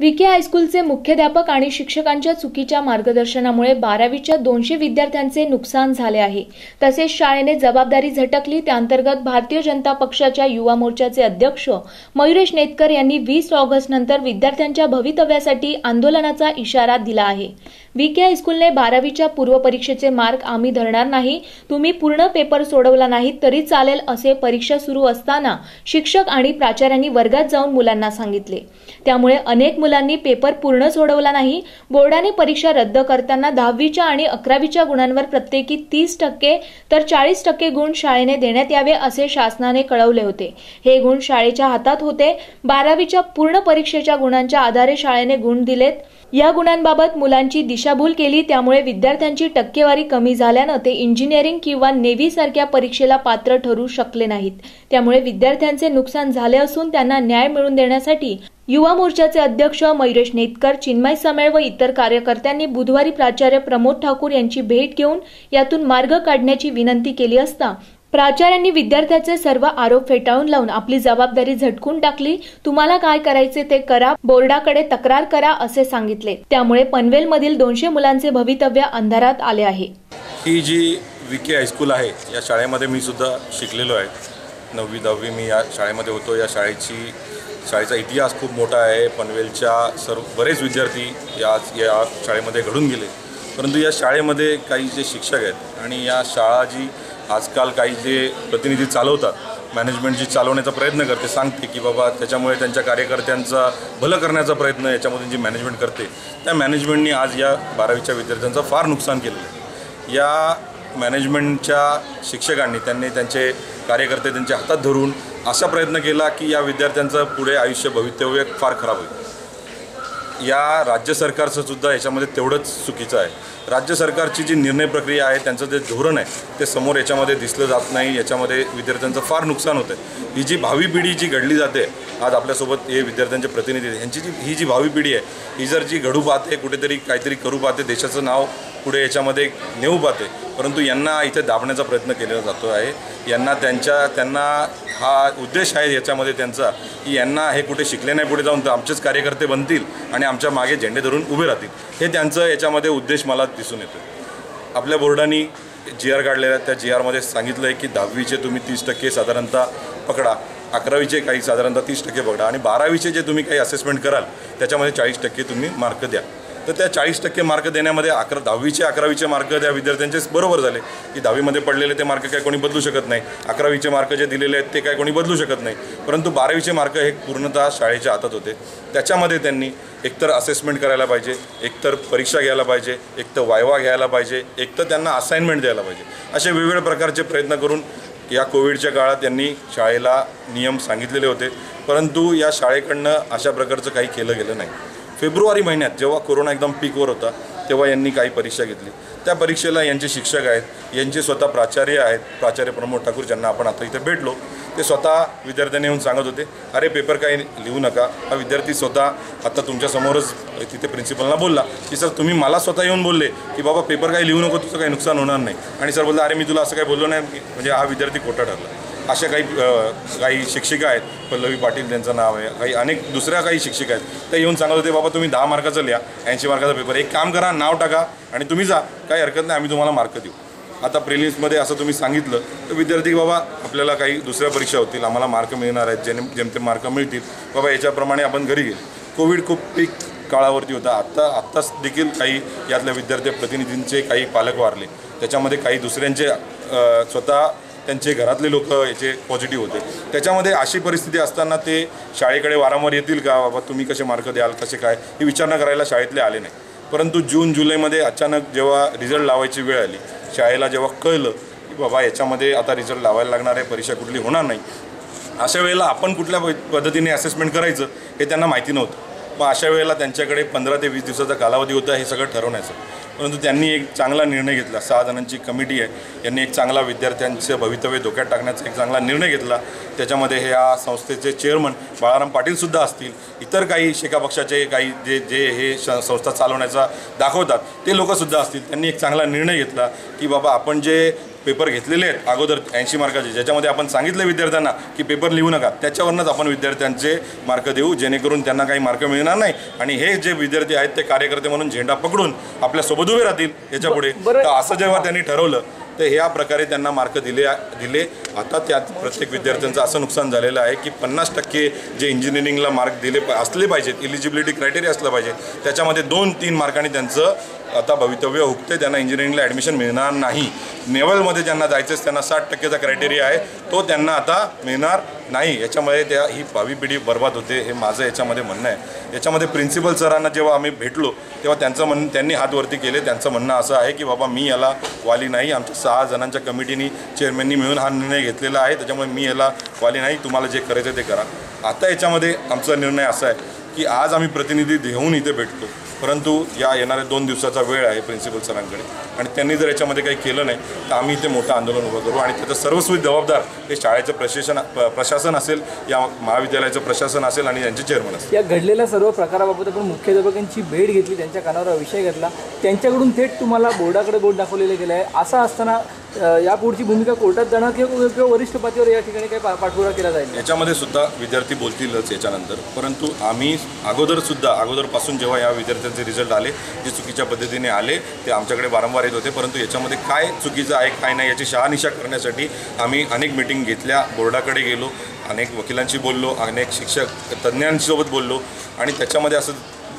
विखे हायस्कूलचे मुख्याध्यापक आणि शिक्षकांच्या चुकीच्या मार्गदर्शनामुळे बारावीच्या दोनशे विद्यार्थ्यांचे नुकसान झाले आहे. तसेच शाळेने जबाबदारी झटकली त्याअंतर्गत भारतीय जनता पक्षाच्या युवा मोर्चाचे अध्यक्ष मयुरेश नेतकर यांनी वीस ऑगस्ट नंतर विद्यार्थ्यांच्या भवितव्यासाठी आंदोलनाचा इशारा दिला आहे. विके हायस्कूलने बारावीच्या पूर्वपरीक्षेचे मार्क आम्ही धरणार नाही. तुम्ही पूर्ण पेपर सोडवला नाही तरी चालेल असे परीक्षा सुरू असताना शिक्षक आणि प्राचार्यांनी वर्गात जाऊन मुलांना सांगितले. त्यामुळे अनेक मुलांनी पेपर पूर्ण सोडवला नाही. बोर्डाने परीक्षा रद्द करताना दहावीच्या आणि अकरावीच्या गुणांवर प्रत्येकी तीस टक्के तर चाळीस टक्के गुण शाळेने देण्यात यावे असे शासनाने कळवले होते. हे गुण शाळेच्या हातात होते. बारावीच्या पूर्ण परीक्षेच्या गुणांच्या आधारे शाळेने गुण दिलेत. या गुणांबाबत मुलांची दिशाभूल केली त्यामुळे विद्यार्थ्यांची टक्केवारी कमी झाल्यानं ते इंजिनिअरिंग किंवा नेव्ही सारख्या परीक्षेला पात्र ठरू शकले नाहीत. त्यामुळे विद्यार्थ्यांचे नुकसान झाले असून त्यांना न्याय मिळवून देण्यासाठी युवा मोर्चाचे अध्यक्ष मयुरेश नेतकर चिन्मय समेळ व इतर कार्यकर्त्यांनी बुधवारी प्राचार्य प्रमोद ठाकूर यांची भेट घेऊन यातून मार्ग काढण्याची विनंती केली असता प्राचार्यांनी विद्यार्थ्याचे सर्व आरोप फेटाळून लावून आपली जबाबदारी झटकून टाकली. तुम्हाला काय करायचे ते करा. बोर्डाकडे तक्रार करा असे सांगितले. त्यामुळे पनवेलमधील दोनशे मुलांचे भवितव्य अंधारात आले आहे. ही जी विके हायस्कूल आहे या शाळेमध्ये मी सुद्धा शिकलेलो आहे. नववी दहावी मी या शाळेमध्ये होतो. या शाळेची शाळेचा इतिहास खूप मोठा आहे. पनवेलच्या सर्व बरेच विद्यार्थी या या शाळेमध्ये घडून गेले. परंतु या शाळेमध्ये काही जे शिक्षक आहेत आणि या शाळा जी आजकाल काही जे प्रतिनिधी चालवतात मॅनेजमेंट जी चालवण्याचा प्रयत्न करते सांगते की बाबा त्याच्यामुळे त्यांच्या कार्यकर्त्यांचा भलं करण्याचा प्रयत्न याच्यामधून जी मॅनेजमेंट करते त्या मॅनेजमेंटनी आज या बारावीच्या विद्यार्थ्यांचं फार नुकसान केलेलं आहे. या मॅनेजमेंटच्या शिक्षकांनी त्यांनी त्यांचे कार्यकर्ते त्यांच्या हातात धरून असा प्रयत्न केला की या विद्यार्थ्यांचं पुढे आयुष्य भवितव्य फार खराब होईल. या राज्य सरकारचं सुद्धा याच्यामध्ये तेवढंच चुकीचं आहे. राज्य सरकारची जी निर्णय प्रक्रिया आहे त्यांचं जे धोरण आहे ते समोर याच्यामध्ये दिसलं जात नाही. याच्यामध्ये विद्यार्थ्यांचं फार नुकसान होतं आहे ही जी भावी पिढी जी घडली जाते आज आपल्यासोबत हे विद्यार्थ्यांचे प्रतिनिधी ह्यांची जी ही जी भावी पिढी आहे ही जर जी घडू पाहते कुठेतरी काहीतरी करू पाहते देशाचं नाव पुढे याच्यामध्ये नेऊ पाहते परंतु यांना इथे दाबण्याचा प्रयत्न केला जातो आहे. यांना त्यांच्या त्यांना हा उद्देश आहे याच्यामध्ये त्यांचा की यांना हे कुठे शिकले नाही पुढे जाऊन तर आमचेच कार्यकर्ते बनतील आणि आमच्या मागे झेंडे धरून उभे राहतील. हे त्यांचं याच्यामध्ये उद्देश मला दिसून येतो आपल्या बोर्डाने जी आर काढलेल्या त्या जी आरमध्ये सांगितलं आहे की दहावीचे तुम्ही तीस टक्के साधारणतः पकडा अकरावीचे काही साधारणतः तीस टक्के पकडा आणि बारावीचे जे तुम्ही काही असेसमेंट कराल त्याच्यामध्ये चाळीस टक्के तुम्ही मार्क द्या. तर त्या चाळीस टक्के मार्क देण्यामध्ये अकरा दहावीचे अकरावीचे मार्क त्या विद्यार्थ्यांचे बरोबर झाले. की दहावीमध्ये पडलेले ते मार्क काय कोणी बदलू शकत नाही. अकरावीचे मार्क जे दिलेले आहेत ते काय कोणी बदलू शकत नाही. परंतु बारावीचे मार्क हे पूर्णतः शाळेच्या हातात होते. त्याच्यामध्ये त्यांनी एकतर असेसमेंट करायला पाहिजे एकतर परीक्षा घ्यायला पाहिजे एकतर वायवा घ्यायला पाहिजे एकतर त्यांना असाइनमेंट द्यायला पाहिजे. असे वेगवेगळ्या प्रकारचे प्रयत्न करून या कोविडच्या काळात त्यांनी शाळेला नियम सांगितलेले होते. परंतु या शाळेकडनं अशा प्रकारचं काही केलं गेलं नाही. फेब्रुवारी महिन्यात जेव्हा कोरोना एकदम पीकवर होता तेव्हा यांनी काही परीक्षा घेतली. त्या परीक्षेला यांचे शिक्षक आहेत यांचे स्वतः प्राचार्य आहेत प्राचार्य प्रमोद ठाकूर ज्यांना आपण आता इथे भेटलो ते स्वतः विद्यार्थ्यांनी येऊन सांगत होते अरे पेपर काही लिहू नका. हा विद्यार्थी स्वतः आता तुमच्यासमोरच तिथे प्रिन्सिपलला बोलला की सर तुम्ही मला स्वतः येऊन बोलले की बाबा पेपर काही लिहू नको तुझं काही नुकसान होणार नाही. आणि सर बोलला अरे मी तुला असं काही बोललो नाही म्हणजे हा विद्यार्थी खोटा ठरला. अशा काही काही शिक्षिका आहेत पल्लवी पाटील त्यांचं नाव आहे काही अनेक दुसऱ्या काही शिक्षिका आहेत त्या येऊन सांगत होते बाबा तुम्ही दहा मार्काचं लिहा ऐंशी मार्काचा पेपर. एक काम करा नाव टाका आणि तुम्ही जा काही हरकत नाही आम्ही तुम्हाला मार्क देऊ. आता प्रिलिम्समध्ये असं तुम्ही सांगितलं तर विद्यार्थी बाबा आपल्याला काही दुसऱ्या परीक्षा होतील आम्हाला मार्क मिळणार आहेत जेणे जेमते मार्क मिळतील. बाबा याच्याप्रमाणे आपण घरी गेलो. कोविड खूप पीक काळावरती होता. आत्ता आत्ताच देखील काही यातल्या विद्यार्थी प्रतिनिधींचे काही पालक वारले. त्याच्यामध्ये काही दुसऱ्यांचे स्वतः त्यांचे घरातले लोक याचे पॉझिटिव्ह होते. त्याच्यामध्ये अशी परिस्थिती असताना ते शाळेकडे वारंवार येतील का बाबा तुम्ही कसे मार्क द्याल कसे काय? ही विचारणा करायला शाळेतले आले नाही. परंतु जून जुलैमध्ये अचानक जेव्हा रिझल्ट लावायची वेळ आली शाळेला जेव्हा कळलं की बाबा याच्यामध्ये आता रिझल्ट लावायला लागणार आहे परीक्षा कुठली होणार नाही अशा वेळेला आपण कुठल्या पद्धतीने असेसमेंट करायचं हे त्यांना माहिती नव्हतं. मग अशा वेळेला त्यांच्याकडे पंधरा ते वीस दिवसाचा कालावधी होता हे सगळं ठरवण्याचं परंतु त्यांनी एक चांगला निर्णय घेतला. सहा जणांची कमिटी आहे. यांनी एक चांगला विद्यार्थ्यांचं भवितव्य धोक्यात टाकण्याचा एक चांगला निर्णय घेतला. त्याच्यामध्ये ह्या संस्थेचे चेअरमन बाळाराम पाटीलसुद्धा असतील. इतर काही शेका पक्षाचे काही जे जे हे श संस्था चालवण्याचा दाखवतात ते लोकंसुद्धा असतील. त्यांनी एक चांगला निर्णय घेतला की बाबा आपण जे पेपर घेतलेले आहेत अगोदर ऐंशी मार्काचे. ज्याच्यामध्ये आपण सांगितलं विद्यार्थ्यांना की पेपर लिहू नका त्याच्यावरूनच आपण विद्यार्थ्यांचे मार्क देऊ जेणेकरून त्यांना काही मार्क मिळणार नाही. आणि हे जे विद्यार्थी आहेत ते कार्यकर्ते म्हणून झेंडा पकडून आपल्यासोबत उभे राहतील याच्यापुढे. तर असं जेव्हा त्यांनी ठरवलं तर ह्या प्रकारे त्यांना मार्क दिले दिले. आता त्यात प्रत्येक विद्यार्थ्यांचं असं नुकसान झालेलं आहे की पन्नास टक्के जे इंजिनिअरिंगला मार्क दिले असले पाहिजेत इलिजिबिलिटी क्रायटेरिया असलं पाहिजे त्याच्यामध्ये दोन तीन मार्कांनी त्यांचं आता भवितव्य हुकते त्यांना इंजिनिअरिंगला ॲडमिशन मिळणार नाही. नेवलमध्ये ज्यांना जायचं त्यांना साठ टक्केचा क्रायटेरिया आहे. तो त्यांना आता मिळणार नाही. याच्यामुळे त्या ही भावी पिढी बर्बाद होते हे माझं याच्यामध्ये म्हणणं आहे. याच्यामध्ये प्रिन्सिपल सरांना जेव्हा आम्ही भेटलो तेव्हा त्यांचं म्हण त्यांनी हातवरती केले. त्यांचं म्हणणं असं आहे की बाबा मी याला वाली नाही. आमच्या सहा जणांच्या कमिटीनी चेअरमॅननी मिळून हा निर्णय घेतलेला आहे. त्याच्यामुळे मी याला वाली नाही. तुम्हाला जे करायचं ते करा. आता याच्यामध्ये आमचा निर्णय असा आहे की आज आम्ही प्रतिनिधी घेऊन इथे भेटतो. परंतु या येणाऱ्या दोन दिवसाचा वेळ आहे प्रिन्सिपल सरांकडे. आणि त्यांनी जर याच्यामध्ये काही केलं नाही तर आम्ही इथे मोठं आंदोलन उभं करू. आणि त्याचं सर्वस्वी जबाबदार हे शाळेचं प्रशासन प्रशासन असेल या महाविद्यालयाचं प्रशासन असेल आणि यांचे चेअरमन असेल. या घडलेल्या सर्व प्रकाराबाबत आपण मुख्याध्यापकांची भेट घेतली त्यांच्या कानावर विषय घेतला. त्यांच्याकडून थेट तुम्हाला बोर्डाकडे बोर्ड दाखवलेलं गेलं आहे असं असताना यापुढची भूमिका कोर्टात जाणार किंवा किंवा वरिष्ठ पातळीवर या ठिकाणी काही पा- केला जाईल? याच्यामध्ये सुद्धा विद्यार्थी बोलतीलच याच्यानंतर. परंतु आम्ही अगोदर सुद्धा अगोदरपासून जेव्हा या विद्यार्थ्यांचे रिझल्ट आले जे चुकीच्या पद्धतीने आले ते आमच्याकडे वारंवार येत होते. परंतु याच्यामध्ये काय चुकीचं आहे काय नाही याची शहानिशा करण्यासाठी आम्ही अनेक मिटिंग घेतल्या. बोर्डाकडे गेलो अनेक वकिलांशी बोललो अनेक शिक्षक तज्ज्ञांसोबत बोललो. आणि त्याच्यामध्ये असं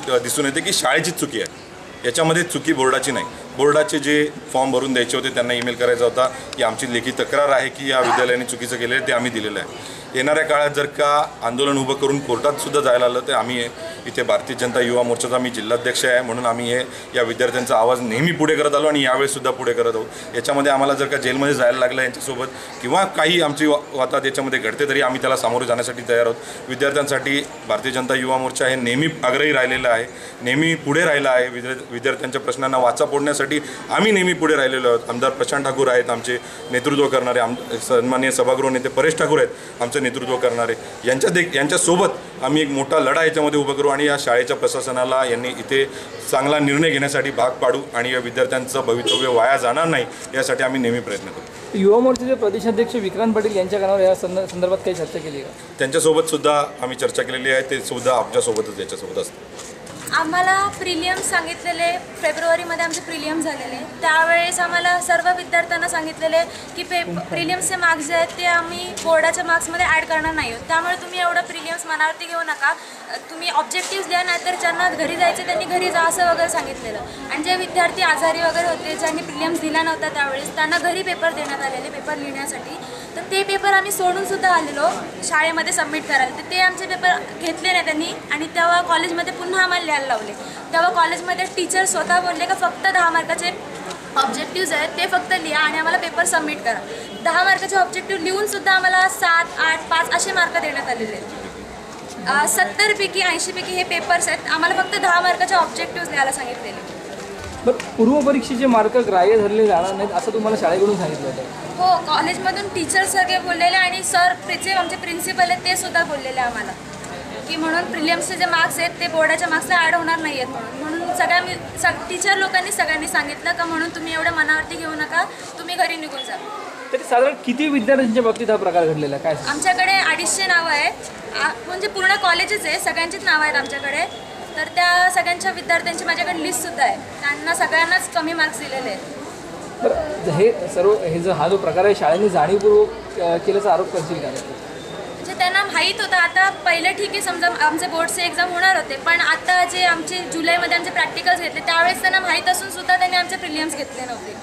दिसून येते की शाळेचीच चुकी आहे. याच्यामध्ये चुकी बोर्डाची नाही. बोर्डाचे जे फॉर्म भरून द्यायचे होते त्यांना ईमेल करायचा होता की आमची लेखी तक्रार आहे की या विद्यालयाने चुकीचं केलं आहे ते आम्ही दिलेलं आहे. येणाऱ्या काळात जर का आंदोलन उभं करून कोर्टातसुद्धा जायला आलं तर आम्ही हे- इथे भारतीय जनता युवा मोर्चाचा मी जिल्हाध्यक्ष आहे म्हणून आम्ही हे या विद्यार्थ्यांचा आवाज नेहमी पुढे करत आलो आणि यावेळेससुद्धा पुढे करत आहोत. याच्यामध्ये आम्हाला जर का जेलमध्ये जायला लागलं यांच्यासोबत किंवा काही आमची वातात याच्यामध्ये घडते तरी आम्ही त्याला सामोरे जाण्यासाठी तयार आहोत. विद्यार्थ्यांसाठी भारतीय जनता युवा मोर्चा हे नेहमी आग्रही राहिलेलं आहे नेहमी पुढे राहिला आहे विद्या विद्यार्थ्यांच्या प्रश्नांना वाचा फोडण्यासाठी आम्ही नेहमी पुढे राहिलेलो आहोत. आमदार प्रशांत ठाकूर आहेत आमचे नेतृत्व करणारे आम सन्माननीय सभागृह नेते परेश ठाकूर आहेत आमचं नेतृत्व करणारे. यांच्या दे यांच्यासोबत आम्ही एक मोठा लढा याच्यामध्ये उभं करू आणि या शाळेच्या प्रशासनाला यांनी इथे चांगला निर्णय घेण्यासाठी भाग पाडू आणि या विद्यार्थ्यांचं भवितव्य वाया जाणार नाही यासाठी आम्ही नेहमी प्रयत्न करू. युवा मोर्चाचे प्रदेशाध्यक्ष विक्रांत पाटील यांच्या कानावर या संद- संदर्भात काही चर्चा केली का? त्यांच्यासोबत सुद्धा आम्ही चर्चा केलेली आहे ते सुद्धा आमच्यासोबतच याच्यासोबत असतात. आम्हाला प्रिलियम्स सांगितलेले फेब्रुवारीमध्ये आमचे प्रिलियम झालेले. त्यावेळेस आम्हाला सर्व विद्यार्थ्यांना सांगितलेले की पे प्रिलियम्सचे मार्क्स जे आहेत ते आम्ही बोर्डाच्या मार्क्समध्ये ॲड करणार नाही आहोत. त्यामुळे तुम्ही एवढं प्रिलियम्स मनावरती घेऊ नका. तुम्ही ऑब्जेक्टिव्ह लिहा नाहीतर ज्यांना घरी जायचे त्यांनी घरी जा असं वगैरे सांगितलेलं. आणि जे विद्यार्थी आजारी वगैरे होते ज्यांनी प्रिलियम्स दिला नव्हता त्यावेळेस त्यांना घरी पेपर देण्यात आलेले पेपर लिहिण्यासाठी. तर ते पेपर आम्ही सोडूनसुद्धा आलेलो शाळेमध्ये सबमिट करायला. तर ते आमचे पेपर घेतले नाही त्यांनी आणि तेव्हा कॉलेजमध्ये पुन्हा आम्हाला लिहायला लावले. तेव्हा कॉलेजमध्ये टीचर स्वतः बोलले का फक्त दहा मार्काचे ऑब्जेक्टिव्ज आहेत ते फक्त लिहा आणि आम्हाला पेपर सबमिट करा. दहा मार्काचे ऑब्जेक्टिव्ह लिहूनसुद्धा आम्हाला सात आठ पाच असे मार्क देण्यात आलेले. आहेत सत्तरपैकी ऐंशीपैकी हे पेपर्स आहेत. आम्हाला फक्त दहा मार्काचे ऑब्जेक्टिव्ह लिहायला सांगितलेले. बरं पूर्वपरीक्षेचे मार्क ग्राह्य धरले जाणार नाहीत असं तुम्हाला शाळेकडून सांगितलं होतं. हो कॉलेजमधून टीचर सगळे बोललेले आणि सर प्रिचे आमचे प्रिन्सिपल आहेत ते सुद्धा बोललेले आम्हाला. की म्हणून प्रिलियम्सचे जे मार्क्स आहेत ते बोर्डाच्या मार्क्सला ॲड होणार नाही आहेत म्हणून. म्हणून सगळ्या मी सग टीचर लोकांनी सगळ्यांनी सांगितलं का म्हणून तुम्ही एवढं मनावरती घेऊ नका तुम्ही घरी निघून जा. तरी साधारण किती विद्यार्थ्यांच्या बाबतीत हा प्रकार घडलेला आहे? काय आमच्याकडे अडीचशे नावं आहेत. आ- म्हणजे पूर्ण कॉलेजच आहे सगळ्यांचीच नावं आहेत आमच्याकडे. तर त्या सगळ्यांच्या विद्यार्थ्यांची माझ्याकडे लिस्टसुद्धा आहे. त्यांना सगळ्यांनाच कमी मार्क्स दिलेले आहेत. बरं हे सर्व हे जो हा जो प्रकार आहे शाळेने जाणीवपूर्वक केल्याचा आरोप करतील का? म्हणजे त्यांना माहीत होतं. आता पहिले ठीक आहे समजा आमचे बोर्डचे एक्झाम होणार होते पण आता जे आमचे जुलैमध्ये आमचे प्रॅक्टिकल्स घेतले त्यावेळेस त्यांना माहीत असून सुद्धा त्यांनी आमचे प्रिलियम्स घेतले नव्हते.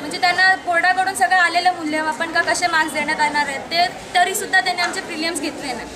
म्हणजे त्यांना बोर्डाकडून सगळं आलेलं मूल्यमापन का कसे मार्क्स देण्यात येणार आहेत ते तरीसुद्धा त्यांनी आमचे प्रिलियम्स घेतले नाही.